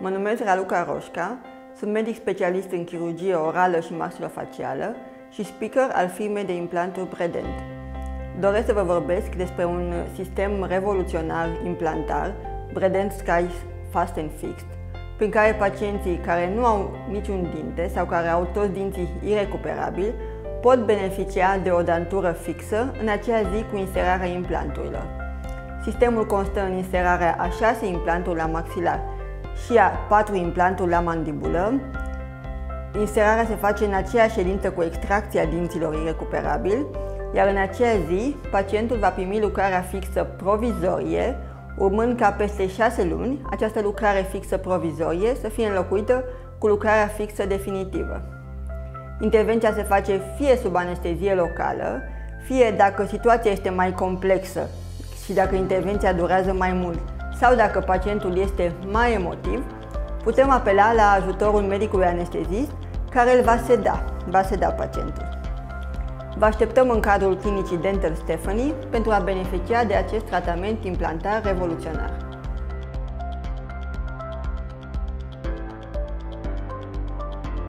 Mă numesc Raluca Roșca, sunt medic specialist în chirurgie orală și maxilofacială și speaker al firmei de implanturi Predent. Doresc să vă vorbesc despre un sistem revoluționar implantar, Predent Sky Fast and Fixed, prin care pacienții care nu au niciun dinte sau care au toți dinții irecuperabili pot beneficia de o dantură fixă în aceea zi cu inserarea implanturilor. Sistemul constă în inserarea a 6 implanturi la maxilar și a 4 implanturi la mandibulă. Inserarea se face în aceeași ședință cu extracția dinților irecuperabili, iar în aceea zi, pacientul va primi lucrarea fixă provizorie, urmând ca peste 6 luni această lucrare fixă provizorie să fie înlocuită cu lucrarea fixă definitivă. Intervenția se face fie sub anestezie locală, fie dacă situația este mai complexă și dacă intervenția durează mai mult sau dacă pacientul este mai emotiv, putem apela la ajutorul medicului anestezist care îl va seda, va seda pacientul. Vă așteptăm în cadrul clinicii Dental Stephanie pentru a beneficia de acest tratament implantar revoluționar.